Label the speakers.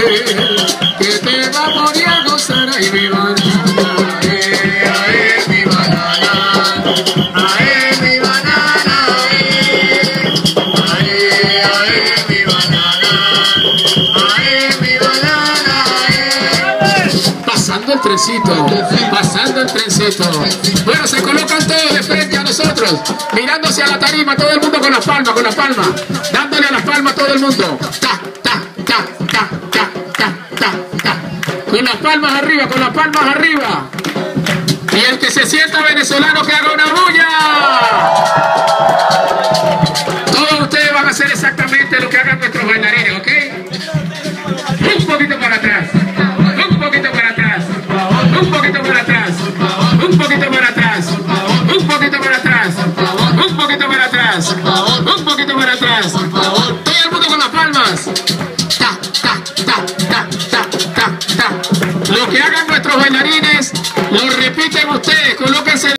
Speaker 1: que te va a morir a gozar ahí mi banana, eh, ae, mi banana, ae, mi banana, ae, ae, mi banana, ae, mi banana, ae. Pasando el trencito, pasando el trencito. Bueno, se colocan todos de frente a nosotros, mirándose a la tarima, todo el mundo con las palmas, con las palmas, dándole a las palmas todo el mundo. ¡Tac! Con las palmas arriba, con las palmas arriba. Y el que se sienta venezolano que haga una bulla. Todos ustedes van a hacer exactamente lo que hagan nuestros bailarines, ¿ok? Un poquito para atrás, un poquito para atrás, un poquito para atrás, un poquito para atrás, un poquito para atrás, un poquito para atrás, un poquito para atrás. Lo que hagan nuestros bailarines, lo.